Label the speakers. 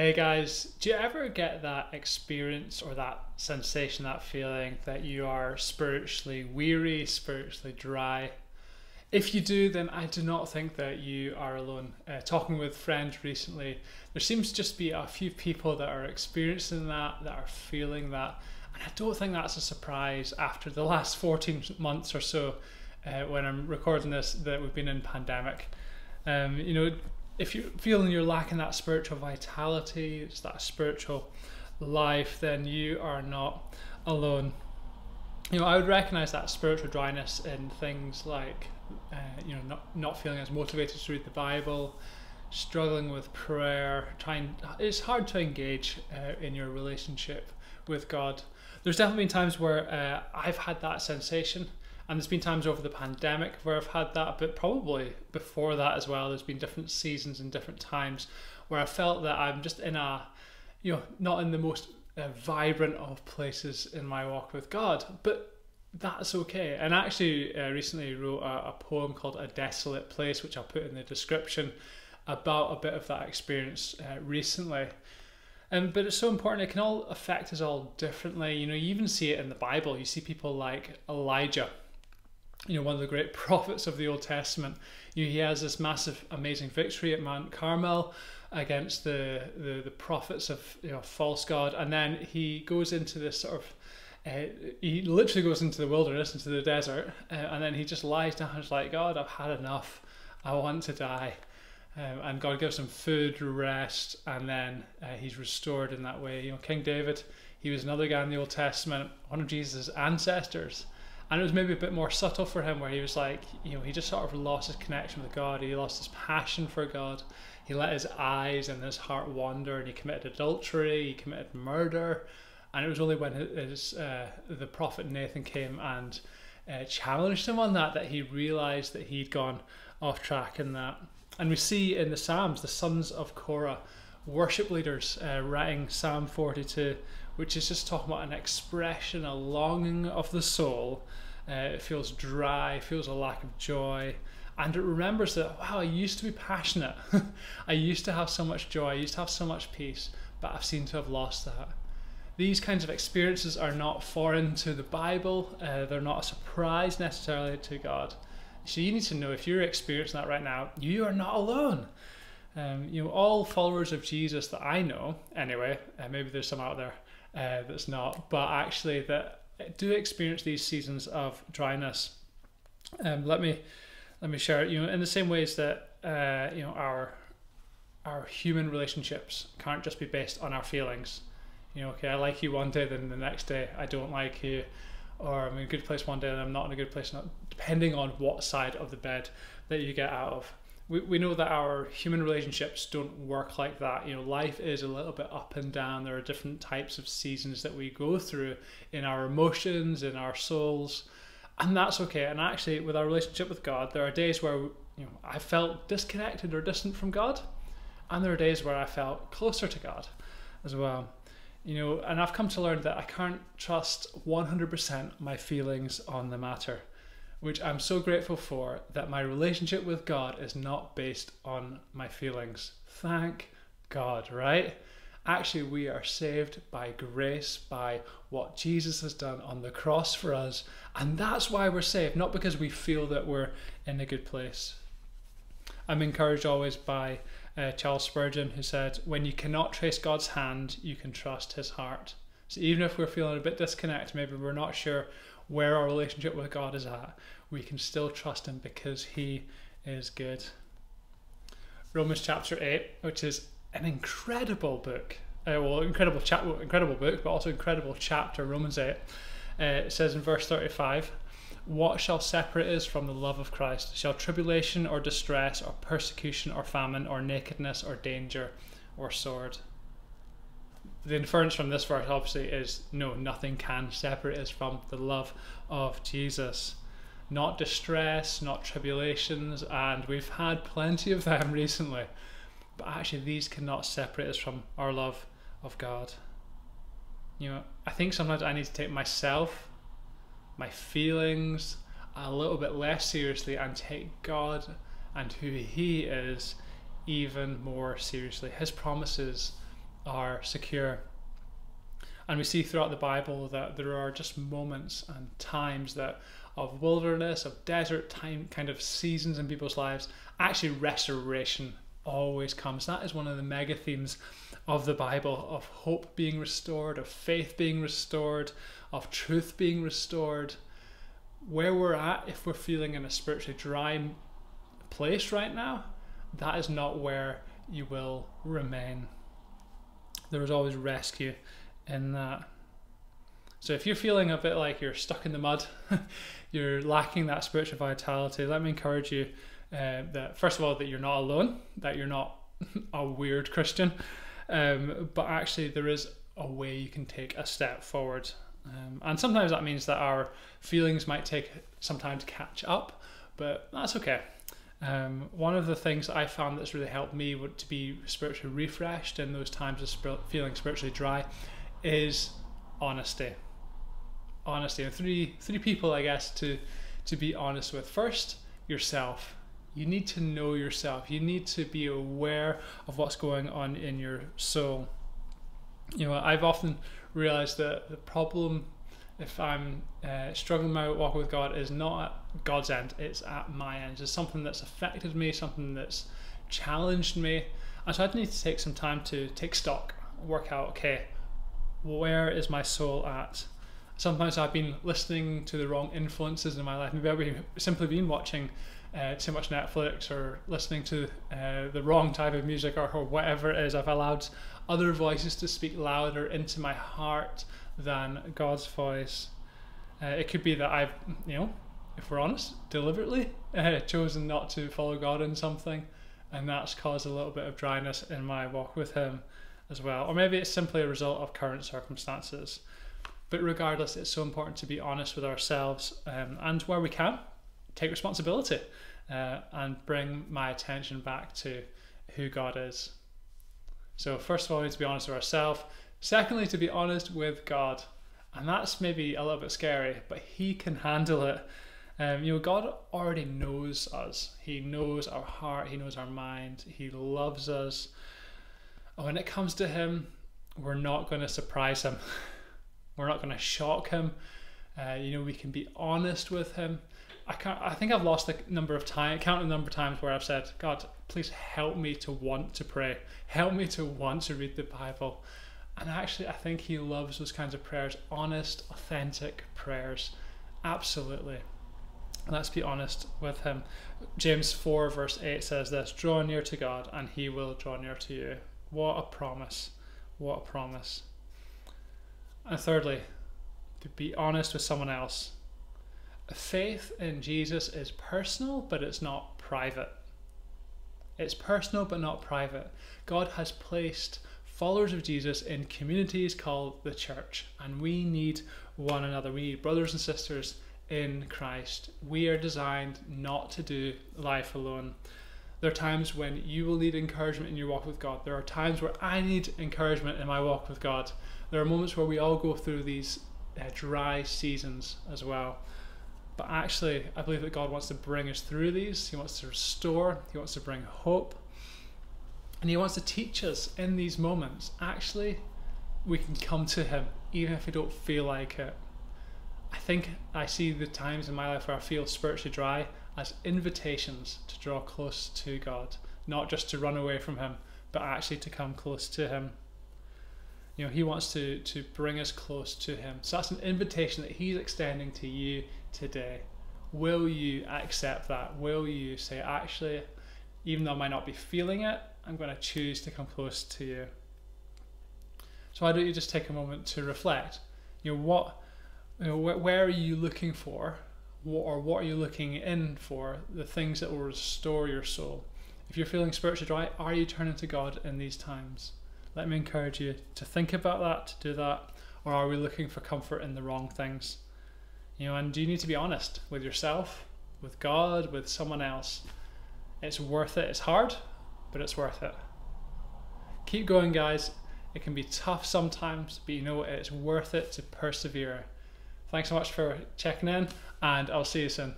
Speaker 1: Hey guys, do you ever get that experience or that sensation, that feeling that you are spiritually weary, spiritually dry? If you do, then I do not think that you are alone. Uh, talking with friends recently, there seems to just be a few people that are experiencing that, that are feeling that. And I don't think that's a surprise after the last 14 months or so uh, when I'm recording this that we've been in pandemic. Um, you know, if you're feeling you're lacking that spiritual vitality, it's that spiritual life, then you are not alone. You know, I would recognize that spiritual dryness in things like, uh, you know, not not feeling as motivated to read the Bible, struggling with prayer, trying. It's hard to engage uh, in your relationship with God. There's definitely been times where uh, I've had that sensation and there's been times over the pandemic where I've had that, but probably before that as well. There's been different seasons and different times where I felt that I'm just in a, you know, not in the most uh, vibrant of places in my walk with God, but that's okay. And actually, uh, recently wrote a, a poem called "A Desolate Place," which I'll put in the description, about a bit of that experience uh, recently. Um, but it's so important. It can all affect us all differently. You know, you even see it in the Bible. You see people like Elijah you know, one of the great prophets of the Old Testament. You know, he has this massive, amazing victory at Mount Carmel against the, the, the prophets of you know, false God, and then he goes into this sort of uh, he literally goes into the wilderness, into the desert, uh, and then he just lies down is like, God, I've had enough. I want to die. Um, and God gives him food, rest, and then uh, he's restored in that way. You know, King David, he was another guy in the Old Testament, one of Jesus' ancestors and it was maybe a bit more subtle for him where he was like you know he just sort of lost his connection with god. He lost his passion for god. He let his eyes and his heart wander and he committed adultery he committed murder. And it was only when his uh, the prophet nathan came and uh, challenged him on that that he realized that he'd gone off track in that. And we see in the psalms the sons of korah worship leaders uh, writing psalm 42 which is just talking about an expression, a longing of the soul. Uh, it feels dry, feels a lack of joy, and it remembers that, wow, I used to be passionate. I used to have so much joy, I used to have so much peace, but I've seemed to have lost that. These kinds of experiences are not foreign to the Bible, uh, they're not a surprise necessarily to God. So you need to know if you're experiencing that right now, you are not alone. Um, you know, all followers of Jesus that I know, anyway, uh, maybe there's some out there, uh, that's not, but actually that do experience these seasons of dryness. Um, let me let me share it. You know, in the same ways that uh, you know our our human relationships can't just be based on our feelings. You know, okay, I like you one day, then the next day I don't like you, or I'm in a good place one day and I'm not in a good place, not depending on what side of the bed that you get out of we, we know that our human relationships don't work like that. You know, life is a little bit up and down. There are different types of seasons that we go through in our emotions, in our souls, and that's okay. And actually, with our relationship with God, there are days where you know I felt disconnected or distant from God, and there are days where I felt closer to God as well. You know, and I've come to learn that I can't trust 100% my feelings on the matter which I'm so grateful for that my relationship with God is not based on my feelings. Thank God, right? Actually, we are saved by grace, by what Jesus has done on the cross for us. And that's why we're saved, not because we feel that we're in a good place. I'm encouraged always by uh, Charles Spurgeon, who said, When you cannot trace God's hand, you can trust his heart. So even if we're feeling a bit disconnected, maybe we're not sure where our relationship with God is at, we can still trust Him because He is good. Romans chapter 8, which is an incredible book. Uh, well, incredible, cha- incredible book, but also incredible chapter, Romans 8. Uh, it says in verse 35 What shall separate us from the love of Christ? Shall tribulation or distress or persecution or famine or nakedness or danger or sword? The inference from this verse obviously is no, nothing can separate us from the love of Jesus. Not distress, not tribulations, and we've had plenty of them recently. But actually, these cannot separate us from our love of God. You know, I think sometimes I need to take myself, my feelings, a little bit less seriously and take God and who He is even more seriously. His promises are secure. And we see throughout the Bible that there are just moments and times that of wilderness, of desert time, kind of seasons in people's lives. Actually, restoration always comes. That is one of the mega themes of the Bible of hope being restored, of faith being restored, of truth being restored. Where we're at, if we're feeling in a spiritually dry place right now, that is not where you will remain. There is always rescue in that. So if you're feeling a bit like you're stuck in the mud, you're lacking that spiritual vitality, let me encourage you uh, that first of all that you're not alone, that you're not a weird Christian, um, but actually there is a way you can take a step forward. Um, and sometimes that means that our feelings might take some time to catch up, but that's okay. Um, one of the things I found that's really helped me to be spiritually refreshed in those times of feeling spiritually dry is honesty. Honesty, and three three people, I guess, to to be honest with. First, yourself. You need to know yourself. You need to be aware of what's going on in your soul. You know, I've often realized that the problem if I'm uh, struggling my walk with God is not at God's end, it's at my end. It's something that's affected me, something that's challenged me. And so I need to take some time to take stock, work out, okay, where is my soul at? Sometimes I've been listening to the wrong influences in my life. Maybe I've simply been watching uh, too much Netflix or listening to uh, the wrong type of music or, or whatever it is. I've allowed other voices to speak louder into my heart than God's voice. Uh, it could be that I've, you know, if we're honest, deliberately uh, chosen not to follow God in something, and that's caused a little bit of dryness in my walk with Him as well. Or maybe it's simply a result of current circumstances. But regardless, it's so important to be honest with ourselves um, and where we can, take responsibility uh, and bring my attention back to who God is. So, first of all, we need to be honest with ourselves. Secondly, to be honest with God. And that's maybe a little bit scary, but He can handle it. Um, you know, God already knows us. He knows our heart. He knows our mind. He loves us. When it comes to Him, we're not going to surprise Him. we're not going to shock Him. Uh, you know, we can be honest with Him. I can't. I think I've lost the number of time, count the number of times where I've said, "God, please help me to want to pray. Help me to want to read the Bible." And actually, I think he loves those kinds of prayers honest, authentic prayers. Absolutely. Let's be honest with him. James 4, verse 8 says this Draw near to God, and he will draw near to you. What a promise! What a promise. And thirdly, to be honest with someone else. Faith in Jesus is personal, but it's not private. It's personal, but not private. God has placed followers of Jesus in communities called the church, and we need one another. We need brothers and sisters in Christ. We are designed not to do life alone. There are times when you will need encouragement in your walk with God. There are times where I need encouragement in my walk with God. There are moments where we all go through these uh, dry seasons as well. But actually, I believe that God wants to bring us through these. He wants to restore, He wants to bring hope, and He wants to teach us in these moments. Actually, we can come to Him even if we don't feel like it. I think I see the times in my life where I feel spiritually dry as invitations to draw close to God, not just to run away from Him, but actually to come close to Him. You know, He wants to, to bring us close to Him. So that's an invitation that He's extending to you today. Will you accept that? Will you say, actually, even though I might not be feeling it, I'm going to choose to come close to you. So why don't you just take a moment to reflect? You know what, you know, wh- where are you looking for, what, or what are you looking in for? The things that will restore your soul. If you're feeling spiritually dry, are you turning to God in these times? Let me encourage you to think about that, to do that, or are we looking for comfort in the wrong things? You know, and do you need to be honest with yourself, with God, with someone else? It's worth it. It's hard, but it's worth it. Keep going, guys. It can be tough sometimes, but you know It's worth it to persevere. Thanks so much for checking in, and I'll see you soon.